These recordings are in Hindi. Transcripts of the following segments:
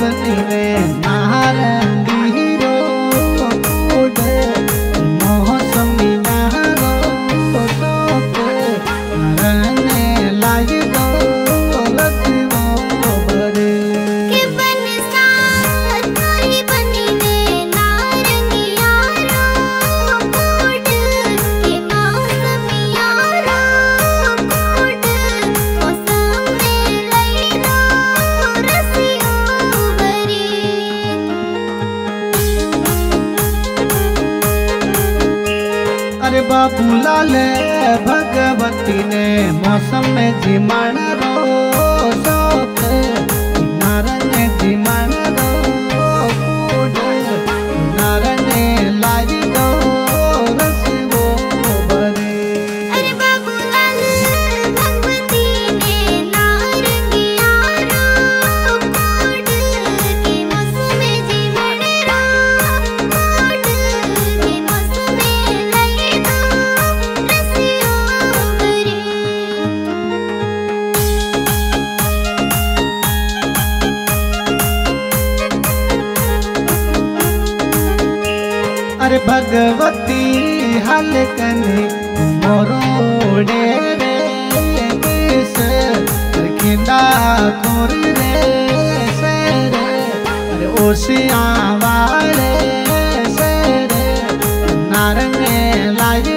बनी रे अरे बाबू लाल भगवती ने मौसम में जिमण रो। अरे भगवती हल कने मोरोड़े रे से खिंदा खोर रे सेरे अरे ओसिया वाले सेरे नारंगे लाई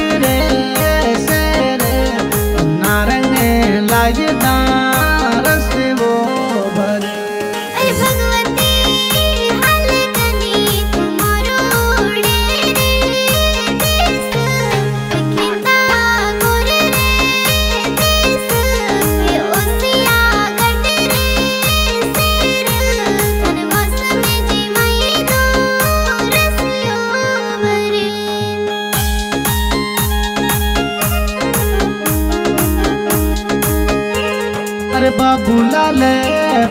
अरे बाबू लाल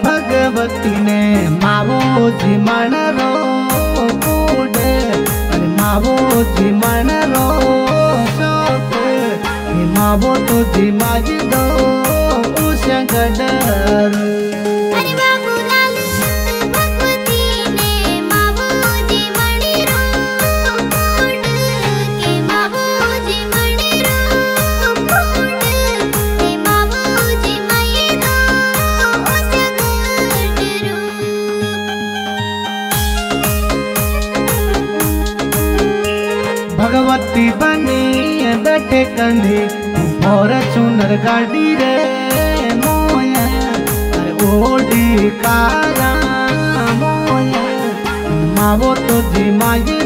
भगवती ने मावो जी मन रो कूड अरे मावो जी मन रो शोक हे भगवती बनी बैठे कंधे। और चुनर गाड़ी रे, मोया। कारा, मोया। मावो तो जी माई